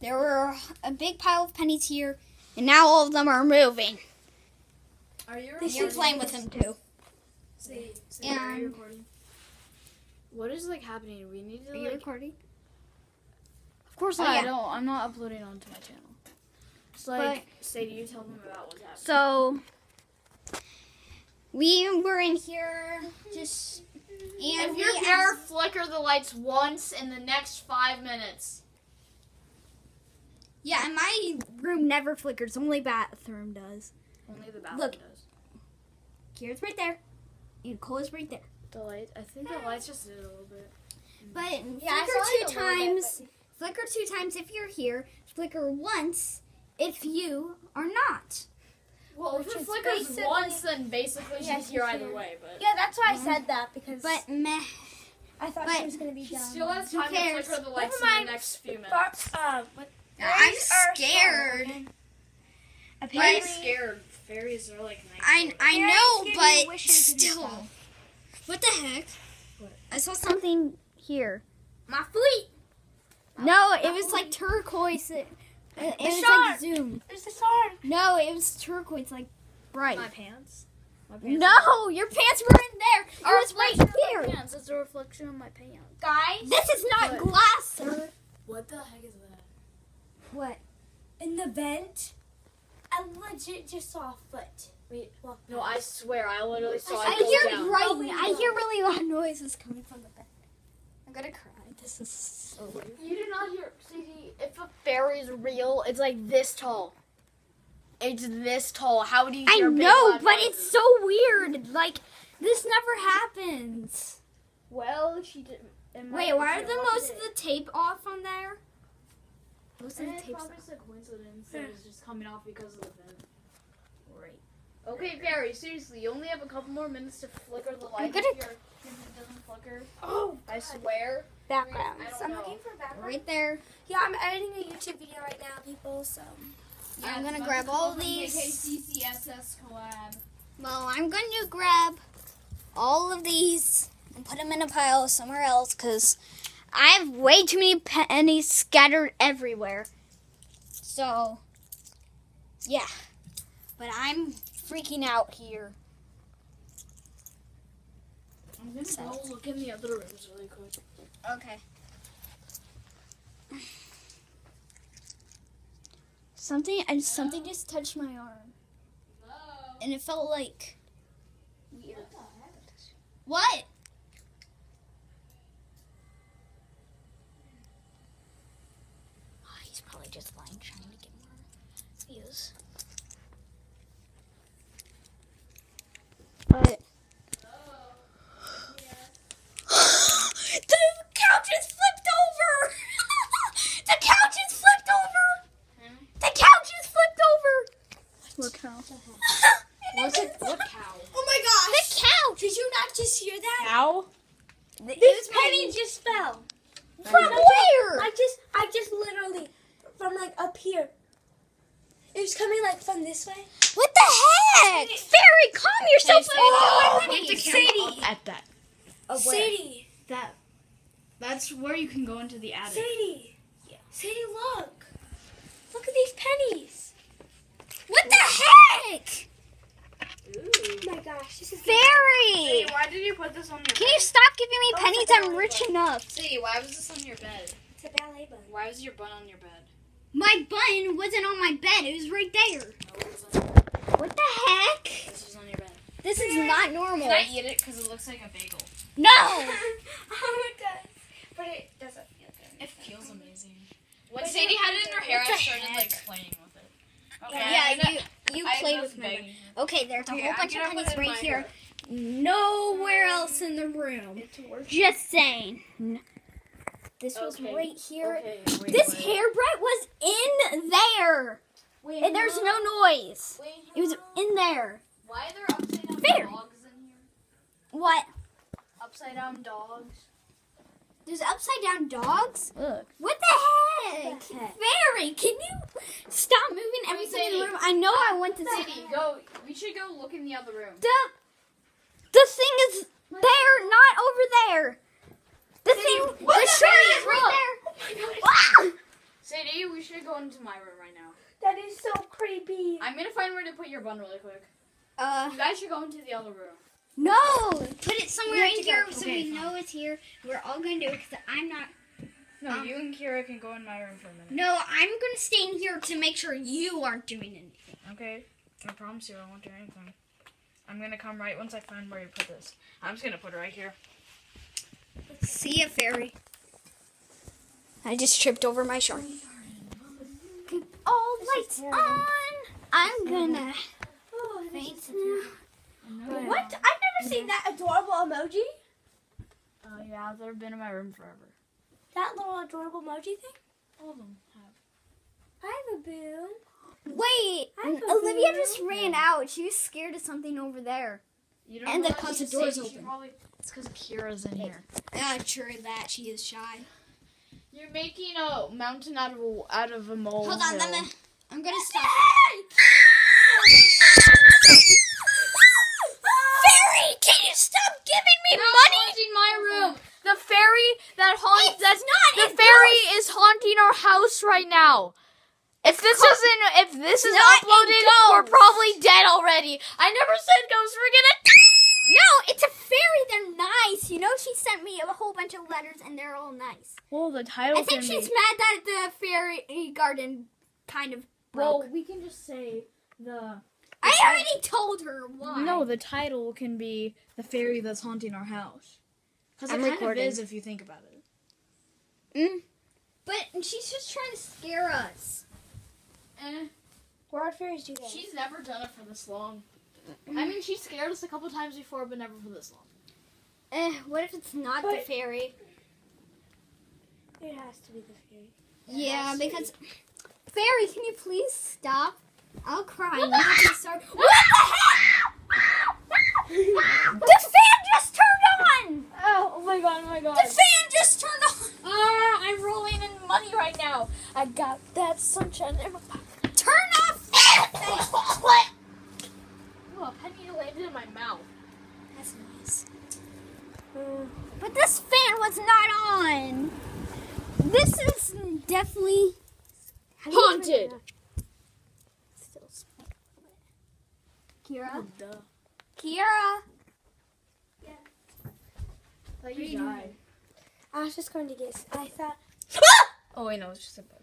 there were a big pile of pennies here, and now all of them are moving. Are you And you're playing with them too. See, see, And- are you recording? What is like happening? We need to Are you like. recording? Of course Oh, not. yeah. I don't. I'm not uploading onto my channel. It's like, say, do you tell them about what's happening? So we were in here just and if we you're here, flicker the lights once in the next five minutes. Yeah, and my room never flickers. Only bathroom does. Only the bathroom Look. does. Kira's right there, and Cole is right there. The light. I think the lights just did a little bit. But Yeah, flicker two a little bit, times. Flicker two times if you're here. Flicker once if you are not. Well, Which if it is flickers once, then basically Yeah, she's here she's either way. But Yeah, that's why I said that because But meh. I thought but she was gonna be she done. still has Who time to cares? flicker the lights Never in the next few minutes. But, uh, but I'm fairies are scared. strong. I'm scared. Fairies are like nice. I I know, but still. What the heck? What? I saw something here. my fleet. No, it was like turquoise. It, it The was like zoom. There's a song. No, it was turquoise, like bright. my pants. My pants. No, your pants were in there. It was right reflection of my here. Pants. It's a reflection of my pants. Guys, This is not What? glass, sir. What the heck is that? What? in the vent, I legit just saw a foot. Wait, No, I swear, I literally saw I it go hear down. writing. I hear really loud noises coming from the bed. I'm gonna cry. This is so weird. You did not hear. See, if a fairy's real, it's like this tall. It's this tall. How do you I know, but noises? it's so weird. Like this never happens. Well, she did. it Wait, why are the most it. of the tape off on there? Most of the It's tape's probably just a coincidence that it's hmm. just coming off because of the vent. Right. Okay, Fairy, seriously, you only have a couple more minutes to flicker the light. gonna- If, your- if it doesn't flicker, Oh, I swear. backgrounds. I don't I'm know. looking for backgrounds. Right there. Yeah, I'm editing a YouTube video right now, people. So I'm gonna grab all these. KCCSS collab. Well, I'm going to grab all of these and put them in a pile somewhere else because I have way too many pennies scattered everywhere. So, yeah. But I'm freaking out here. I'm gonna go look in the other rooms really quick. Okay. Something and something just touched my arm, and it felt like weird. What? Oh, he's probably just lying, trying to get more views. But the couch is flipped over. the couch is flipped over. The couch is flipped over. What cow? What's it? What cow? Oh my gosh! The couch. Did you not just hear that? Cow? It This penny just fell. from where? I just, I just literally from like up here. It was coming like from this way. What the heck? Fairy, calm yourself Oh, down. get the Sadie. camera up at that. Sadie, That. That's where you can go into the attic. Sadie, Sadie, look, look at these pennies. What the heck? Oh my gosh, this is Fairy! why did you put this on your Can you stop giving me Oh, pennies? it's a I'm rich enough. See, why was this on your bed? It's a ballet bun. Why was your bun on your bed? My button wasn't on my bed. It was right there. No, it was on your What the heck? This was on your bed. This is not normal. Can I eat it? Because it looks like a bagel. No! oh my god, but it doesn't feel good. It feels amazing. When But Sadie had it in her hair, What I started heck? like playing with it. Okay, yeah, gonna- you you I played with my begging bed. her. Okay, there's a Okay, whole I'm bunch of gonna pennies right here. hair. Nowhere else in the room. It to. Just saying. N- This was right here. Okay, wait, This wait. hairbrush was in there. Wait, And there's no noise. Wait, It was in there. Why are there upside down Fair. dogs in here? What? Upside down dogs. There's upside down dogs? Look. What the heck? What the heck? Fairy, can you stop moving everything in the room? I know I want to see. Sadie, go. We should go look in the other room. The, the thing is there, not over there. The thing, the the shirt is right there. Ah! Sadie, we should go into my room right now. That is so creepy. I'm gonna find where to put your bun really quick. Uh, You guys should go into the other room. no! Put it somewhere in to go. here so Okay, we fine. know it's here. We're all gonna do it because I'm not. No, Um, you and Kira can go in my room for a minute. No, I'm gonna stay in here to make sure you aren't doing anything. Okay. I promise you I won't do anything. I'm gonna come right once I find where you put this. I'm just gonna put it right here. See ya, fairy. I just tripped over my shark. All lights on. I'm gonna Oh, faint now. What? I've never seen that adorable emoji. Uh, yeah, I've never been in my room forever. That little adorable emoji thing. All of them have. I have a boo. Wait, I Olivia a just boo. ran out. She was scared of something over there. You And the closet she's door's safe, she open. Probably, it's because Kira's in here. Yeah, sure that she is shy. You're making a mountain out of a, out of a mole. Hold on, let me. I'm gonna stop. Fairy, can you stop giving me money? haunting my room. The fairy that haunts It's that's not, the it fairy is haunting our house right now. If this isn't if this is not uploaded, we're probably dead already. I never said ghosts. We're gonna. No, it's a fairy. They're nice. You know, she sent me a whole bunch of letters, and they're all nice. Well, the title. I think she's mad that the fairy garden kind of Well, broke. we can just say the. I already told her why. No, the title can be the fairy that's haunting our house. Because it I'm kind recording. of is if you think about it. Mm. But she's just trying to scare us. Eh, Where do fairies do that? she's never done it for this long. I mean, she scared us a couple times before, but never for this long. Eh, what if it's not the fairy? It has to be the fairy. Yeah, because fairy, can you please stop? I'll cry. You have to start. What the heck? the fan just turned on. Oh, oh my god! Oh my god! The fan just turned on. Ah, I'm rolling in money right now. I got that sunshine in my pocket. Turn off that thing. Oh, a penny landed in my mouth. That's nice. Uh, But this fan was not on. This is definitely Haunted. tried still smell it. Kira, oh, Duh. Kira. Thought you you died. I was just going to guess. I thought. Oh wait, no, it's just a bug.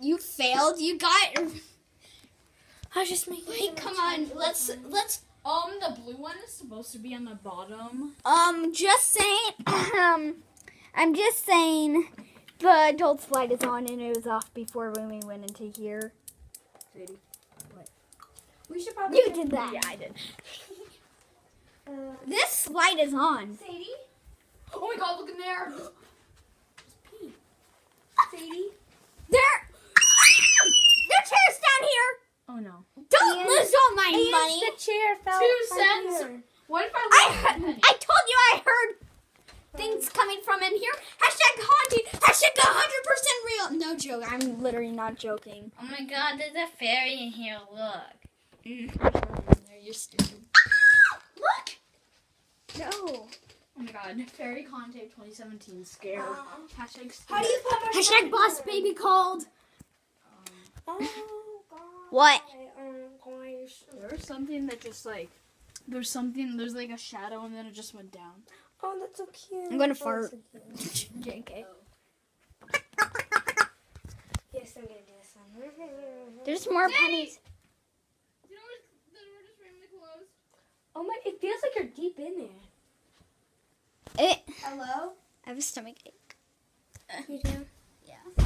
You failed. You got. I was just making. Wait, come on. Let's let's. Um, the blue one is supposed to be on the bottom. Um, just saying. Um, I'm just saying. The adult light is on and it was off before when we went into here. Sadie, what? We should probably. You did that. Yeah, I did. Uh, This light is on. Sadie. Oh my god, look in there. Sadie. There. There chairs down here. Oh no. Don't And- lose all my And money. the chair fell. Two cents. here. What if I, I he- lost a penny? I told you I heard things coming from in here. Hashtag haunting. Hashtag 100% real. No joke. I'm literally not joking. Oh my god, there's a fairy in here. Look. There, you're stupid. Look. No. Oh my god, Fairy Conte 2017 scared. Um, Hashtag How do you put Hashtag boss baby called. Oh God. What? There's something that just like there's something there's like a shadow and then it just went down. Oh, that's so cute. I'm gonna Oh, fart. so cute. JK. Yes, I'm gonna do this one. There's more pennies. You know? The door just randomly closed. Oh my! It feels like you're deep in there. It. Hello. I have a stomach ache. You do. Yeah.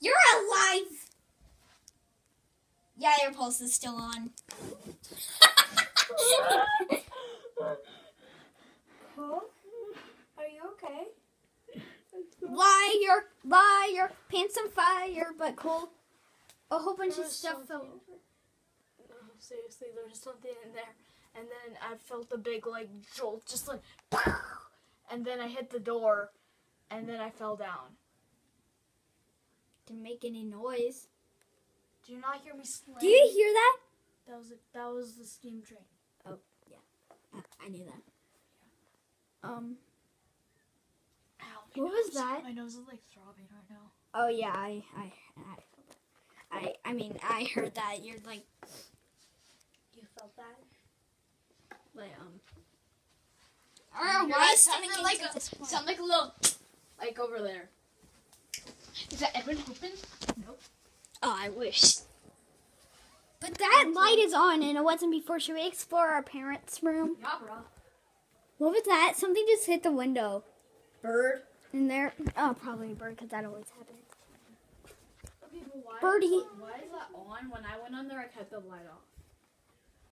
You're alive. Yeah, your pulse is still on. Cool. Are you okay? Liar, liar, pants on fire, but cool. A whole bunch of stuff fell something- over. No, seriously, there's something in there. And then I felt a big like jolt, just like and then I hit the door and then I fell down. Didn't make any noise. Do you not hear me slam? Do you hear that? That was that was the steam train. Oh yeah, I, I knew that. Um. Ow, What was that? My nose is like throbbing right now. Oh yeah, I, I, I, I, I mean, I heard that you're like, You felt that? Like um. You're why like, is something like like a, sound like a little, like over there. Is that Edwin Hoopin? Nope. Oh, I wish. But that light is on, and it wasn't before. Should we explore our parents' room? Yeah, bro. What was that? Something just hit the window. Bird. In there? Oh, probably a bird, because that always happens. Okay? Birdie. Why is that on? When I went on there, I kept the light off.